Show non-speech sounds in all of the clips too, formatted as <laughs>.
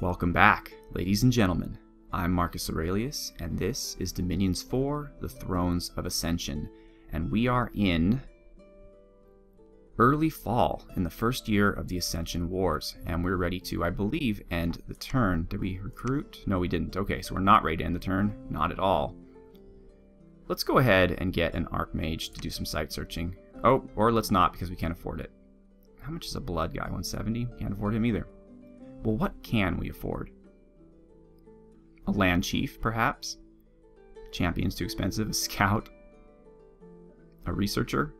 Welcome back, ladies and gentlemen. I'm Marcus Aurelius, and this is Dominions 4 The Thrones of Ascension. And we are in early fall in the first year of the Ascension Wars. And we're ready to, I believe, end the turn. Did we recruit? No, we didn't. Okay, so we're not ready to end the turn. Not at all. Let's go ahead and get an Archmage to do some site searching. Oh, or let's not because we can't afford it. How much is a blood guy? 170? Can't afford him either. Well, what can we afford? A land chief, perhaps? Champion's too expensive. A scout? A researcher?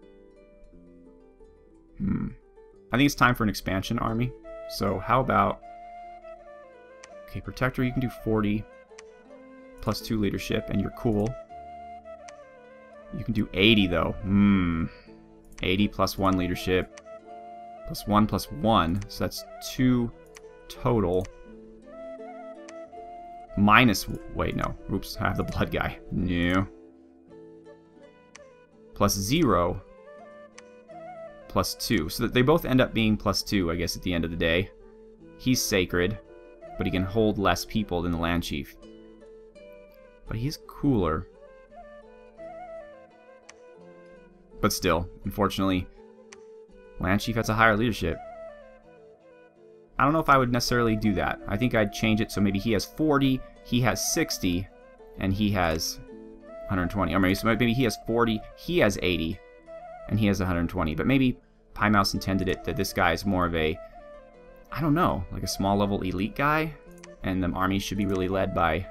Hmm. I think it's time for an expansion army. So how about... Okay, Protector, you can do 40 plus 2 leadership, and you're cool. You can do 80, though. Hmm. 80 plus 1 leadership. Plus 1 plus 1. So that's 2 total. Minus... Wait, no. Oops, I have the blood guy. No. Plus 0. Plus 2. So that they both end up being plus 2, I guess, at the end of the day. He's sacred, but he can hold less people than the land chief. But he's cooler. But still, unfortunately, Land Chief has a higher leadership. I don't know if I would necessarily do that. I think I'd change it so maybe he has 40, he has 60, and he has 120. Or maybe, so maybe he has 40, he has 80, and he has 120. But maybe Pymous intended it that this guy is more of a, I don't know, like a small level elite guy, and the army should be really led by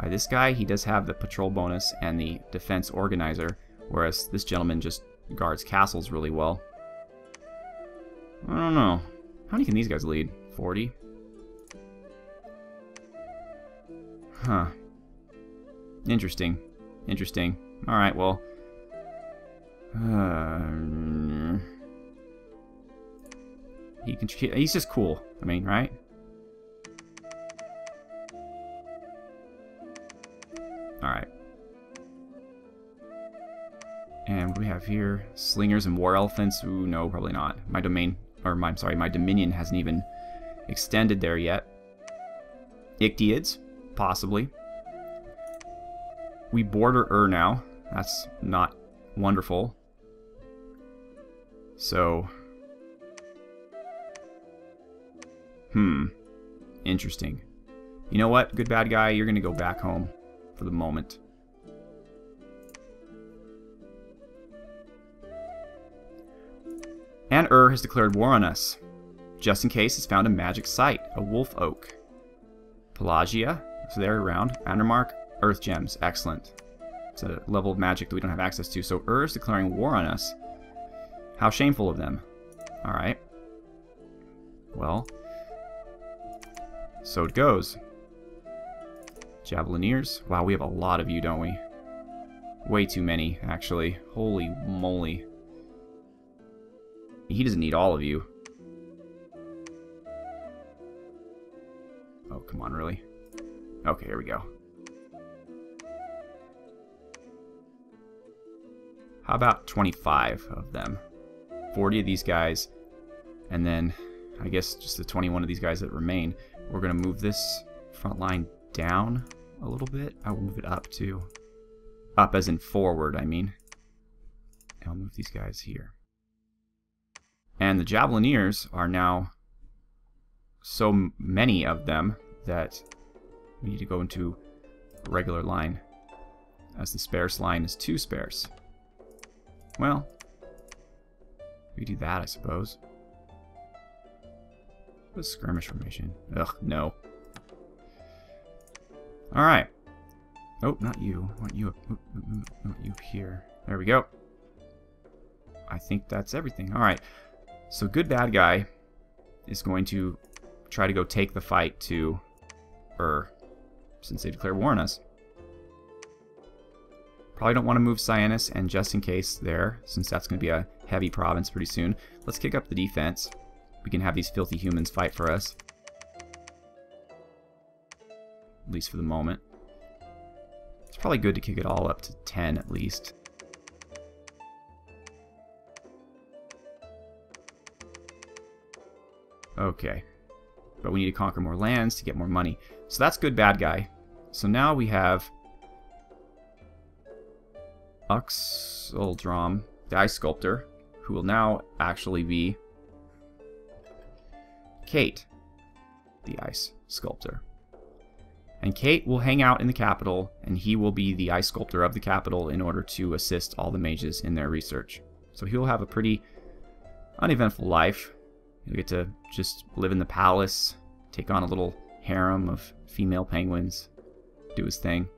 by this guy. He does have the patrol bonus and the defense organizer, whereas this gentleman just guards castles really well. I don't know. How many can these guys lead? 40? Huh. Interesting. Interesting. Alright, well. Uh, he can, he's just cool. I mean, right? Alright. And what do we have here? Slingers and war elephants? Ooh, no, probably not. My domain or my, I'm sorry, my dominion hasn't even extended there yet. Ictiids, possibly. We border Ur now. That's not wonderful. So, hmm, interesting. You know what, good bad guy, you're gonna go back home for the moment. And Ur has declared war on us. Just in case, has found a magic site, a wolf oak. Pelagia, so they're around. Andermark, earth gems, excellent. It's a level of magic that we don't have access to. So Ur is declaring war on us. How shameful of them. Alright. Well. So it goes. Javelineers. Wow, we have a lot of you, don't we? Way too many, actually. Holy moly. He doesn't need all of you. Oh, come on, really? Okay, here we go. How about 25 of them? 40 of these guys, and then I guess just the 21 of these guys that remain. We're going to move this front line down a little bit. I will move it up too. Up as in forward, I mean. And I'll move these guys here. And the Javelineers are now so many of them that we need to go into a regular line. As the sparse line is too sparse. Well, we do that, I suppose. What skirmish formation? Ugh, no. Alright. Oh, not you. I want you, I want you here. There we go. I think that's everything. Alright. So good bad guy is going to try to go take the fight to Ur, since they declare war on us. Probably don't want to move Cyanus, and just in case there, since that's going to be a heavy province pretty soon, let's kick up the defense. We can have these filthy humans fight for us. At least for the moment. It's probably good to kick it all up to 10 at least. Okay. But we need to conquer more lands to get more money. So that's good bad guy. So now we have Uxeldrom, the Ice Sculptor, who will now actually be Kate, the Ice Sculptor. And Kate will hang out in the capital, and he will be the Ice Sculptor of the capital in order to assist all the mages in their research. So he'll have a pretty uneventful life. He'll get to just live in the palace, take on a little harem of female penguins, do his thing.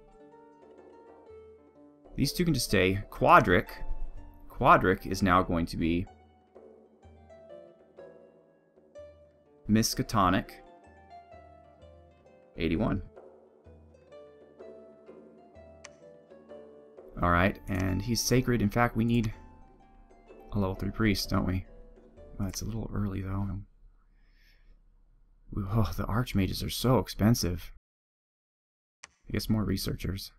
These two can just stay. Quadric. Quadric is now going to be Miskatonic 81. Alright, and he's sacred. In fact, we need a level 3 priest, don't we? Well, it's a little early, though. Oh, the archmages are so expensive. I guess more researchers.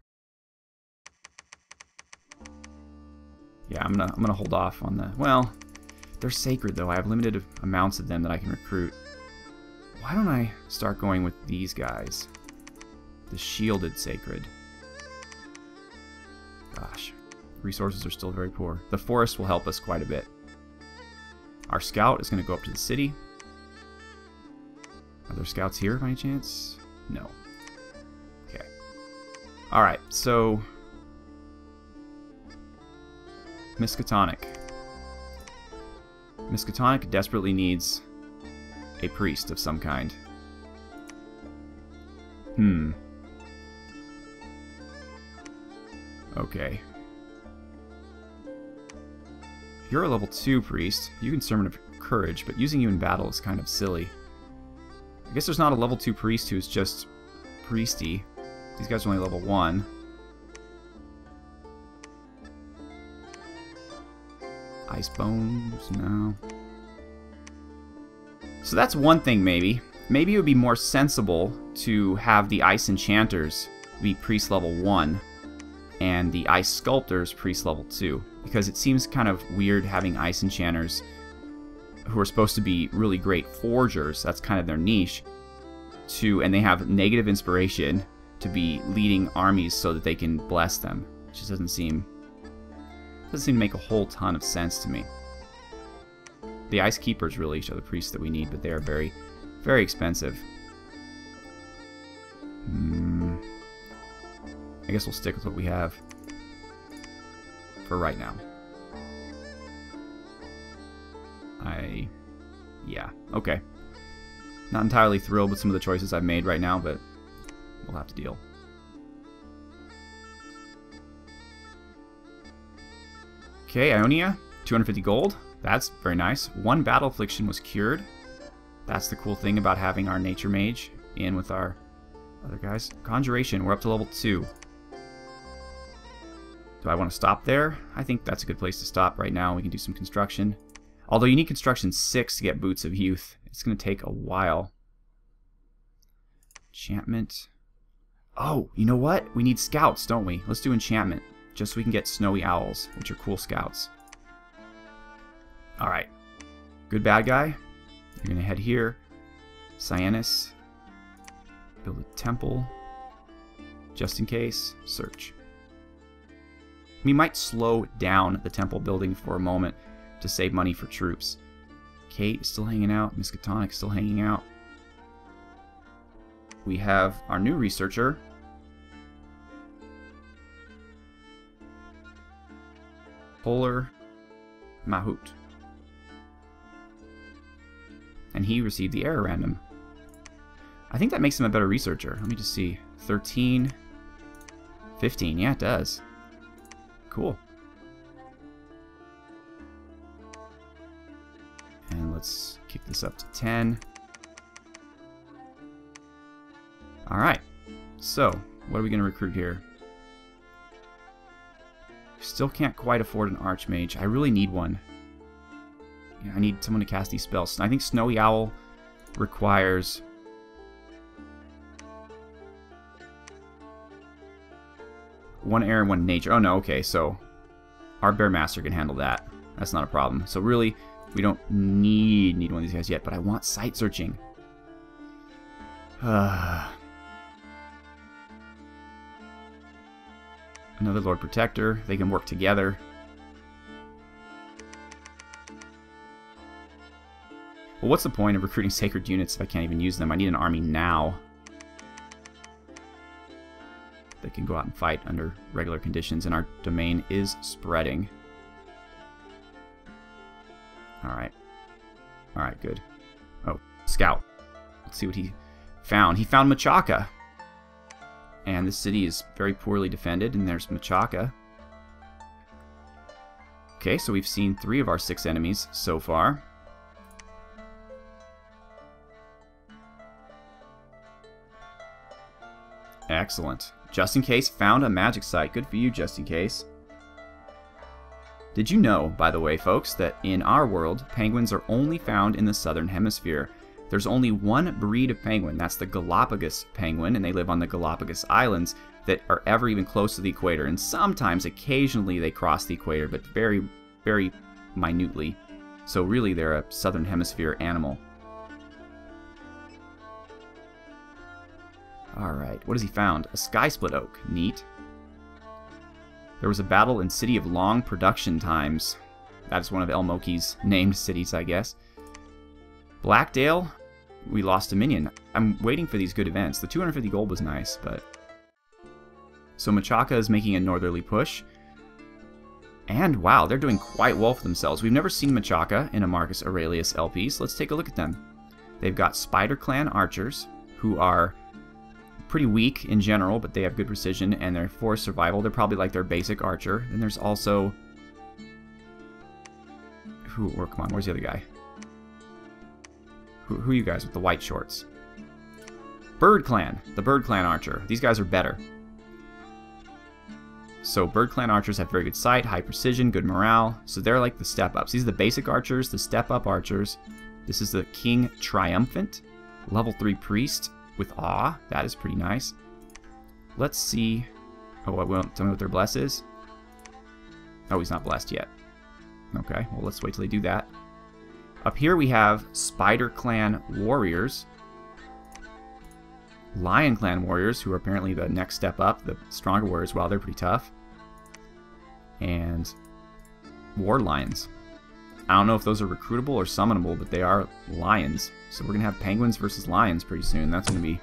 Yeah, I'm gonna I'm gonna hold off on the well. They're sacred though. I have limited amounts of them that I can recruit. Why don't I start going with these guys? The shielded sacred. Gosh, resources are still very poor. The forest will help us quite a bit. Our scout is going to go up to the city. Are there scouts here by any chance? No. Okay. Alright, so... Miskatonic. Miskatonic desperately needs a priest of some kind. Hmm. Okay. You're a level 2 priest. You can summon courage, but using you in battle is kind of silly. I guess there's not a level 2 priest who's just priesty. These guys are only level 1. Ice bones? No. So that's one thing, maybe. Maybe it would be more sensible to have the Ice Enchanters be priest level 1 and the Ice Sculptors priest level 2. Because it seems kind of weird having Ice Enchanters who are supposed to be really great forgers, that's kind of their niche, to and they have negative inspiration to be leading armies so that they can bless them. It just doesn't seem doesn't seem to make a whole ton of sense to me. The Ice Keepers really are the priests that we need, but they are very, very expensive. Guess we'll stick with what we have for right now. I... Yeah, okay. Not entirely thrilled with some of the choices I've made right now, but we'll have to deal. Okay, Ionia, 250 gold. That's very nice. One battle affliction was cured. That's the cool thing about having our nature mage in with our other guys. Conjuration, we're up to level 2. Do I want to stop there? I think that's a good place to stop right now. We can do some construction. Although you need construction 6 to get Boots of Youth. It's going to take a while. Enchantment. Oh, you know what? We need scouts, don't we? Let's do enchantment. Just so we can get snowy owls, which are cool scouts. Alright. Good bad guy. You're going to head here. Cyanus. Build a temple. Just in case. Search. We might slow down the temple building for a moment to save money for troops. Kate is still hanging out. Miskatonic still hanging out. We have our new researcher. Polar Mahout and he received the error random. I think that makes him a better researcher. Let me just see. 13, 15. Yeah, it does. Cool. And let's kick this up to 10. Alright. So, what are we going to recruit here? Still can't quite afford an Archmage. I really need one. I need someone to cast these spells. I think Snowy Owl requires... One air and one nature. Oh no, okay, so our Bear Master can handle that. That's not a problem. So really, we don't need need one of these guys yet, but I want site searching. <sighs> Another Lord Protector. They can work together. Well, what's the point of recruiting <laughs> sacred units if I can't even use them? I need an army now. Can go out and fight under regular conditions, and our domain is spreading. Alright. Alright, good. Oh, scout. Let's see what he found. He found Machaca. And the city is very poorly defended, and there's Machaca. Okay, so we've seen three of our six enemies so far. Excellent. Just in case found a magic site. Good for you, just in case. Did you know, by the way, folks, that in our world, penguins are only found in the southern hemisphere? There's only one breed of penguin, that's the Galapagos penguin, and they live on the Galapagos Islands that are ever even close to the equator. And sometimes, occasionally, they cross the equator, but very, very minutely. So really, they're a southern hemisphere animal. Alright, what has he found? A sky split oak. Neat. There was a battle in City of Long Production Times. That is one of Elmokki's <laughs> named cities, I guess. Blackdale, we lost Dominion. I'm waiting for these good events. The 250 gold was nice, but... So Machaca is making a northerly push. And wow, they're doing quite well for themselves. We've never seen Machaca in a Marcus Aurelius LP, so let's take a look at them. They've got Spider Clan archers, who are pretty weak in general, but they have good precision, and they're for survival. They're probably like their basic archer. Then there's also... Who, or come on, where's the other guy? Who, who are you guys with the white shorts? Bird Clan, the Bird Clan archer. These guys are better. So Bird Clan archers have very good sight, high precision, good morale. So they're like the step-ups. These are the basic archers, the step-up archers. This is the King Triumphant, level 3 priest with awe. That is pretty nice. Let's see. Oh, I won't tell me what their bless is. Oh, he's not blessed yet. Okay, well, let's wait till they do that. Up here we have Spider Clan Warriors. Lion Clan Warriors, who are apparently the next step up, the stronger warriors, well, they're pretty tough. And War Lions. I don't know if those are recruitable or summonable, but they are lions. So we're going to have penguins versus lions pretty soon. That's going to be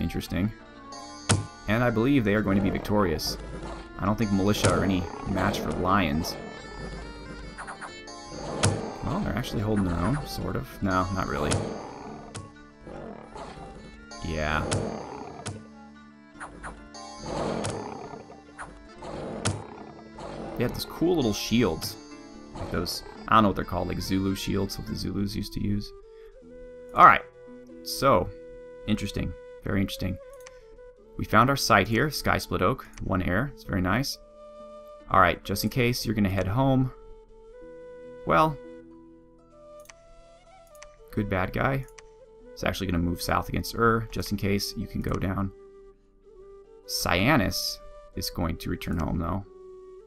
interesting. And I believe they are going to be victorious. I don't think militia are any match for lions. Well, they're actually holding their own, sort of. No, not really. Yeah. They have those cool little shields. Like those I don't know what they're called, like Zulu shields, what the Zulus used to use. Alright, so, interesting, very interesting. We found our site here, Sky Split Oak, one air, it's very nice. Alright, just in case you're going to head home. Well, good bad guy. It's actually going to move south against Ur, just in case you can go down. Cyanus is going to return home, though.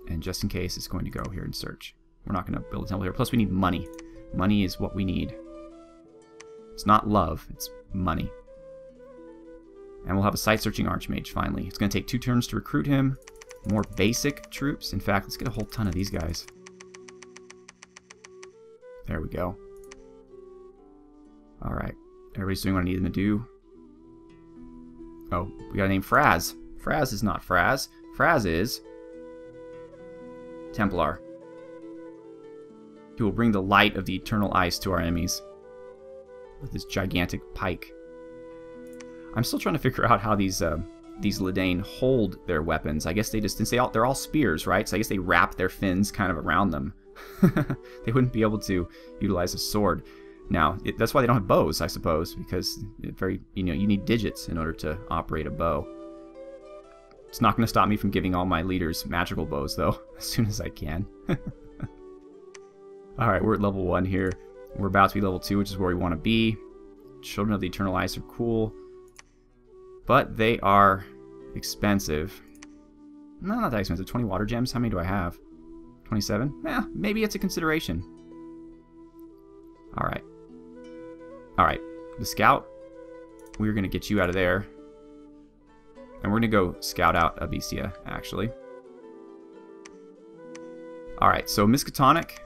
And just in case, it's going to go here and search. We're not going to build a temple here. Plus, we need money. Money is what we need. It's not love, it's money. And we'll have a site-searching Archmage, finally. It's going to take two turns to recruit him. More basic troops. In fact, let's get a whole ton of these guys. There we go. Alright. Everybody's doing what I need them to do. Oh, we got a name Fraz. Fraz is not Fraz. Fraz is... Templar who will bring the light of the eternal ice to our enemies with this gigantic pike. I'm still trying to figure out how these uh, these Ledan hold their weapons. I guess they just since they all they're all spears, right? So I guess they wrap their fins kind of around them. <laughs> they wouldn't be able to utilize a sword. Now it, that's why they don't have bows, I suppose, because very you know you need digits in order to operate a bow. It's not going to stop me from giving all my leaders magical bows, though, <laughs> as soon as I can. <laughs> Alright, we're at level 1 here. We're about to be level 2, which is where we want to be. Children of the Eternal Ice are cool. But they are expensive. No, not that expensive. 20 water gems? How many do I have? 27? Yeah, maybe it's a consideration. Alright. Alright. The scout we're going to get you out of there. And we're going to go scout out Abysia, actually. Alright, so Miskatonic,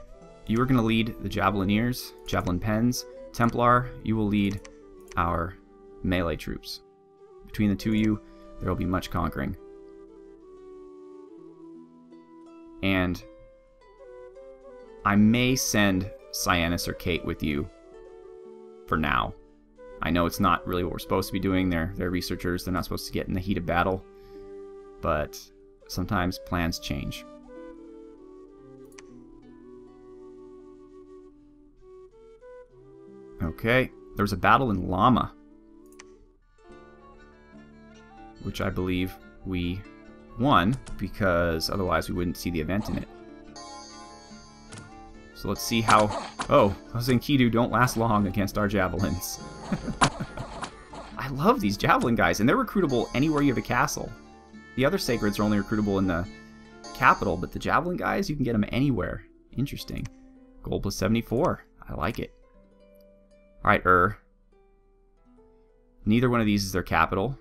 you are going to lead the Javelineers, Javelin Pens. Templar, you will lead our melee troops. Between the two of you, there will be much conquering. And I may send Cyanus or Kate with you for now. I know it's not really what we're supposed to be doing. They're, they're researchers. They're not supposed to get in the heat of battle. But sometimes plans change. Okay, there was a battle in Llama. Which I believe we won, because otherwise we wouldn't see the event in it. So let's see how... Oh, those Enkidu don't last long against our Javelins. <laughs> I love these Javelin guys, and they're recruitable anywhere you have a castle. The other Sacreds are only recruitable in the capital, but the Javelin guys, you can get them anywhere. Interesting. Gold plus 74. I like it. Alright, Ur. Neither one of these is their capital.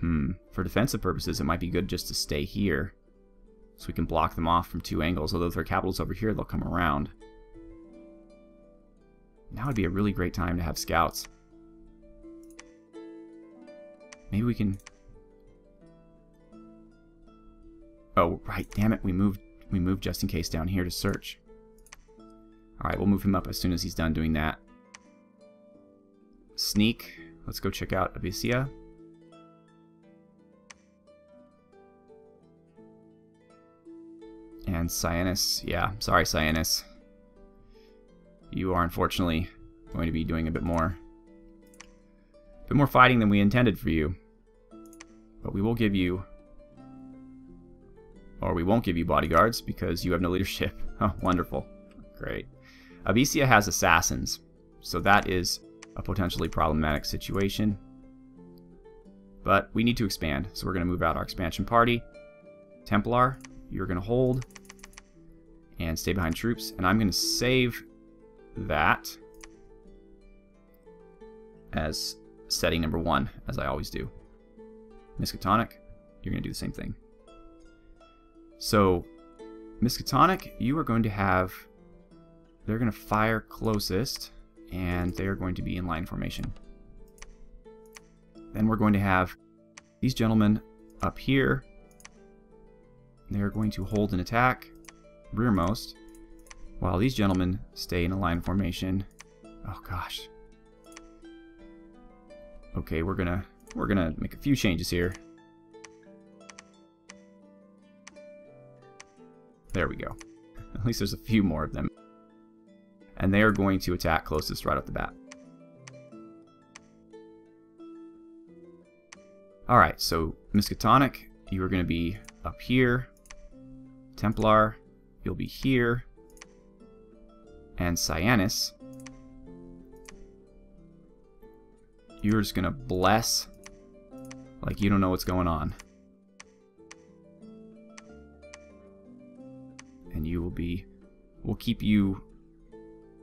Hmm. For defensive purposes, it might be good just to stay here. So we can block them off from two angles. Although if their capital's over here, they'll come around. Now would be a really great time to have scouts. Maybe we can... Oh, right, damn it, we moved, we moved just in case down here to search. Alright, we'll move him up as soon as he's done doing that. Sneak. Let's go check out Abysia. And Cyanus, yeah, sorry Cyanus. You are unfortunately going to be doing a bit more a bit more fighting than we intended for you. But we will give you or we won't give you bodyguards because you have no leadership. <laughs> Oh, wonderful. Great. Abysia has assassins, so that is a potentially problematic situation. But we need to expand, so we're going to move out our expansion party. Templar, you're going to hold and stay behind troops. And I'm going to save that as setting number one, as I always do. Miskatonic, you're going to do the same thing. So, Miskatonic, you are going to have... They're going to fire closest, and they're going to be in line formation. Then we're going to have these gentlemen up here. They're going to hold an attack rearmost, while these gentlemen stay in a line formation. Oh gosh. Okay, we're gonna we're gonna make a few changes here. There we go. <laughs> At least there's a few more of them. And they are going to attack closest right off the bat. Alright, so Miskatonic, you are going to be up here. Templar, you'll be here. And Cyanus, you're just going to bless like you don't know what's going on. And you will be, we'll keep you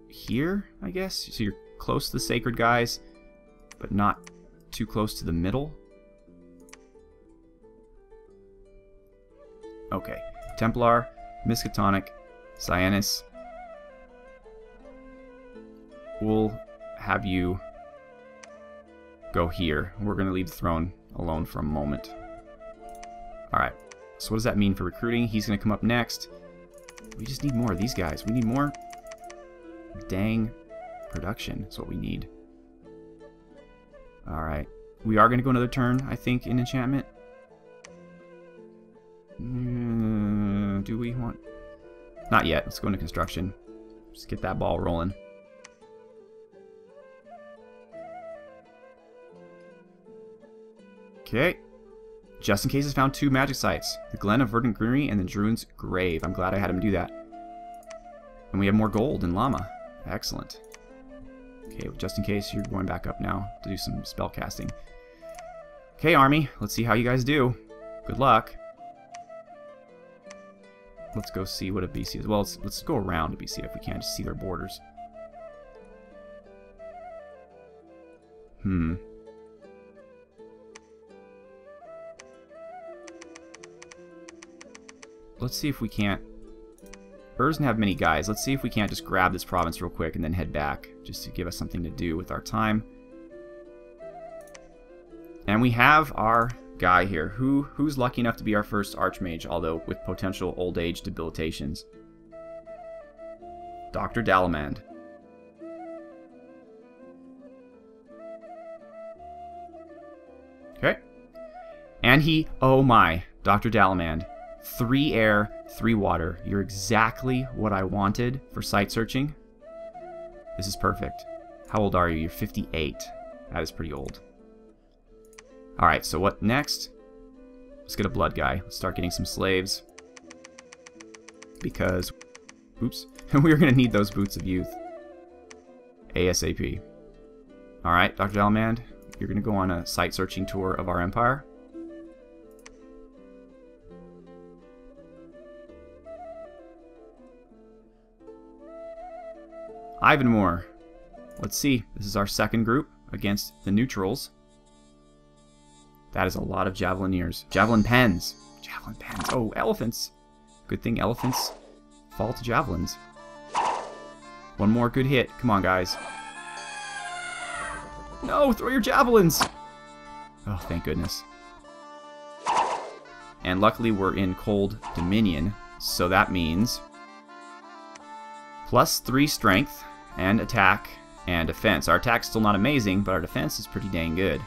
here, I guess. So you're close to the sacred guys, but not too close to the middle. Okay, Templar, Miskatonic, Cyanus. We'll have you go here. We're going to leave the throne alone for a moment. Alright, so what does that mean for recruiting? He's going to come up next. We just need more of these guys. We need more dang production is what we need. Alright. We are going to go another turn, I think, in enchantment. Mm, do we want... Not yet. Let's go into construction. Just get that ball rolling. Okay. Just in case has found two magic sites. The Glen of Verdant Greenery and the Druid's Grave. I'm glad I had him do that. And we have more gold in Llama. Excellent. Okay, just in case you're going back up now to do some spell casting. Okay, army. Let's see how you guys do. Good luck let's go see what Abysia is. Well, let's, let's go around Abysia if we can to see their borders. Hmm. Let's see if we can't... Doesn't have many guys. Let's see if we can't just grab this province real quick and then head back, just to give us something to do with our time. And we have our guy here, who who's lucky enough to be our first Archmage, although with potential old age debilitations. Dr. Dallemand. Okay. And he, oh my, Dr. Dallemand. Three air, three water. You're exactly what I wanted for site searching. This is perfect. How old are you? You're 58. That is pretty old. Alright, so what next? Let's get a blood guy. Let's start getting some slaves. Because, oops, and <laughs> we're going to need those boots of youth. ASAP. Alright, Dr. Dallemand, you're going to go on a site searching tour of our empire. Ivanmore. Let's see. This is our second group against the neutrals. That is a lot of javelineers. Javelin pens. Javelin pens. Oh, elephants. Good thing elephants fall to javelins. One more good hit. Come on, guys. No, throw your javelins. Oh, thank goodness. And luckily we're in Cold Dominion, so that means plus 3 strength and attack and defense. Our attack's still not amazing, but our defense is pretty dang good.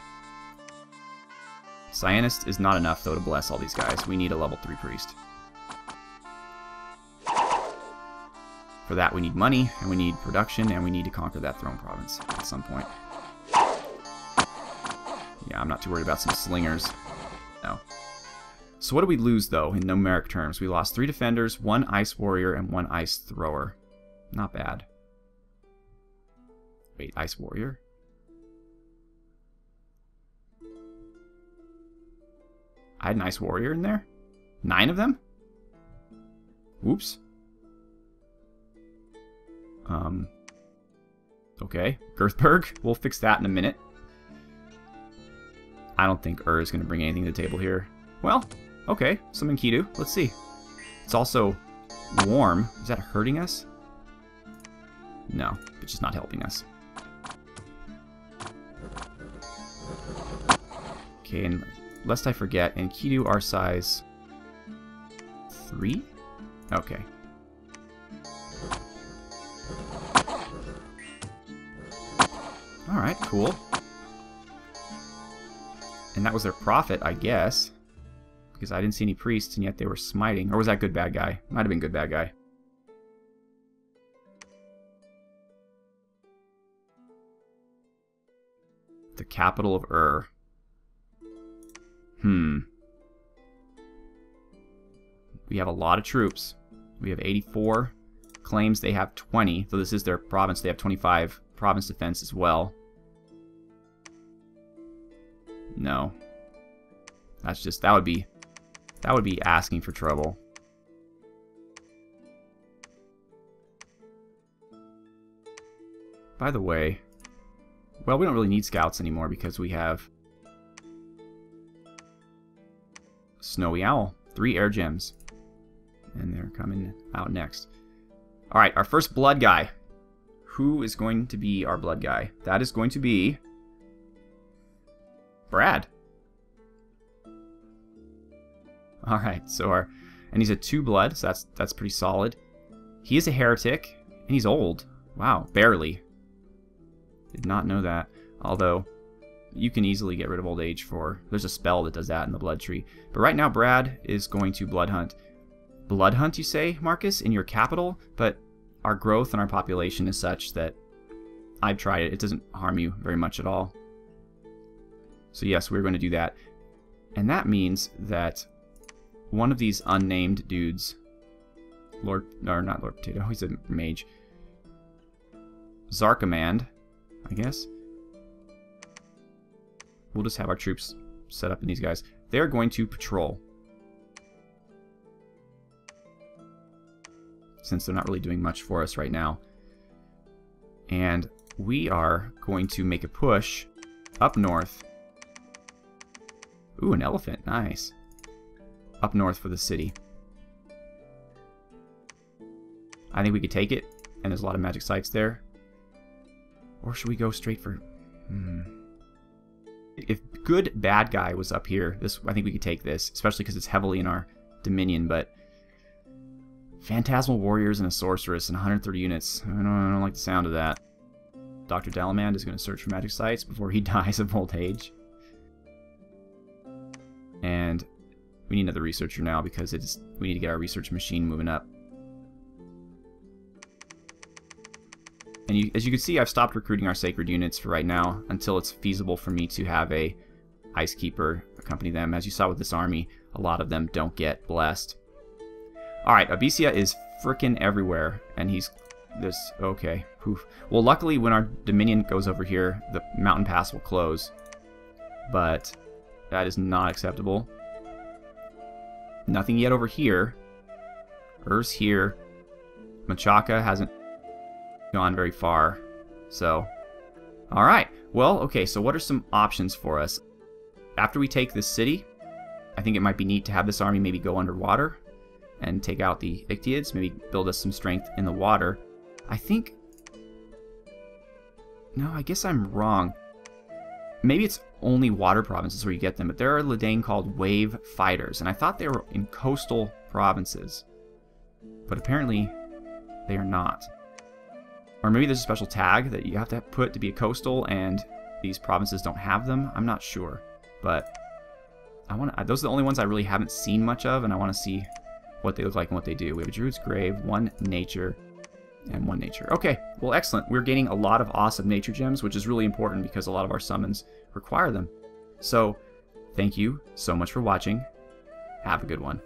Cyanist is not enough, though, to bless all these guys. We need a level 3 priest. For that, we need money, and we need production, and we need to conquer that throne province at some point. Yeah, I'm not too worried about some slingers. No. So what do we lose, though, in numeric terms? We lost three defenders, one ice warrior, and one ice thrower. Not bad. Wait, ice warrior? I had an Ice Warrior in there? Nine of them? Whoops. Um. Okay. Girthberg. We'll fix that in a minute. I don't think Ur is going to bring anything to the table here. Well, okay. Some Enkidu. Let's see. It's also warm. Is that hurting us? No. It's just not helping us. Okay, and lest I forget, And Enkidu are size 3? Okay. Alright, cool. And that was their prophet, I guess. Because I didn't see any priests, and yet they were smiting. Or was that good bad guy? Might have been good bad guy. The capital of Ur. Hmm. We have a lot of troops. We have 84. Claims they have 20. Though this is their province, they have 25 province defense as well. No. That's just, that would be, that would be asking for trouble. By the way, well, we don't really need scouts anymore because we have Snowy Owl. Three air gems. And they're coming out next. Alright, our first blood guy. Who is going to be our blood guy? That is going to be... Brad. Alright, so our... And he's a two blood, so that's, that's pretty solid. He is a heretic, and he's old. Wow, barely. Did not know that. Although, you can easily get rid of old age for... There's a spell that does that in the blood tree. But right now, Brad is going to blood hunt. Blood hunt, you say, Marcus, in your capital? But our growth and our population is such that I've tried it. It doesn't harm you very much at all. So yes, we're going to do that. And that means that one of these unnamed dudes, Lord, or not Lord Potato, <laughs> he's a mage, Zarkamand, I guess, We'll just have our troops set up in these guys. They're going to patrol. Since they're not really doing much for us right now. And we are going to make a push Up north. Ooh, an elephant. Nice. Up north for the city. I think we could take it, and there's a lot of magic sites there. Or should we go straight for... Hmm. If good bad guy was up here, this I think we could take this, especially because it's heavily in our dominion, but... Phantasmal Warriors and a Sorceress and 130 units. I don't, I don't like the sound of that. Dr. Dallemand is going to search for magic sites before he <laughs> dies of old age. And we need another researcher now because it's we need to get our research machine moving up. And you, as you can see, I've stopped recruiting our sacred units for right now until it's feasible for me to have a Ice Keeper accompany them. As you saw with this army, a lot of them don't get blessed. Alright, Abysia is freaking everywhere, and he's this okay. Well, luckily, when our Dominion goes over here, the mountain pass will close. But that is not acceptable. Nothing yet over here. Ur's here. Machaca hasn't gone very far. So, alright. Well, okay, so what are some options for us? After we take this city, I think it might be neat to have this army maybe go underwater and take out the Ictiids, maybe build us some strength in the water. I think... No, I guess I'm wrong. Maybe it's only water provinces where you get them, but there are Ledan called Wave Fighters, and I thought they were in coastal provinces. But apparently, they are not. Or maybe there's a special tag that you have to put to be a coastal, and these provinces don't have them. I'm not sure, but I want to. Those are the only ones I really haven't seen much of, and I want to see what they look like and what they do. We have a Druid's Grave, one Nature, and one nature. Okay, well excellent. We're gaining a lot of awesome nature gems, which is really important because a lot of our summons require them. So, thank you so much for watching. Have a good one.